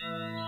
Música